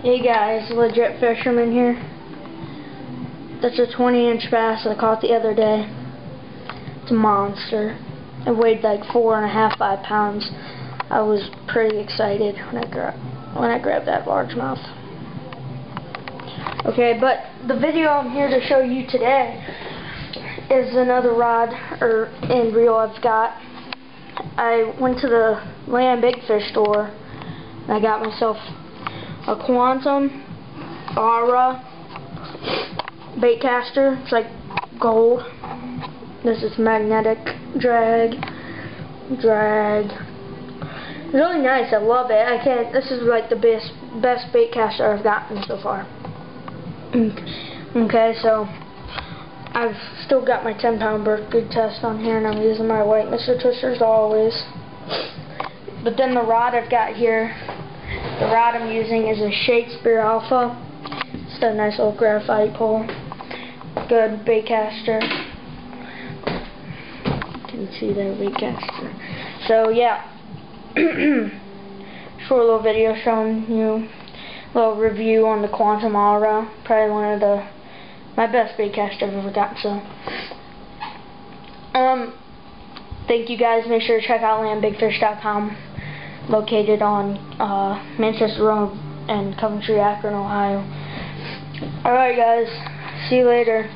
Hey guys, legit fisherman here. That's a 20 inch bass I caught the other day. It's a monster. It weighed like four and a half, five pounds. I was pretty excited when I gra when I grabbed that largemouth. Okay, but the video I'm here to show you today is another rod er, or and reel I've got. I went to the Land Big Fish store and I got myself a Quantum Aura baitcaster. It's like gold. This is magnetic drag, drag. Really nice. I love it. I can't. This is like the best best baitcaster I've gotten so far. Okay, so I've still got my 10 pound birthday test on here, and I'm using my white Mr. Twisters always. But then the rod I've got here the rod I'm using is a Shakespeare Alpha. It's a nice little graphite pole. Good baitcaster. You can see the baitcaster. So yeah. Short little video showing you a little review on the Quantum Aura. Probably one of the my best baitcaster I've ever got. So um thank you guys. Make sure to check out landbigfish.com located on uh, Manchester Road and Coventry, Akron, Ohio. Alright guys, see you later.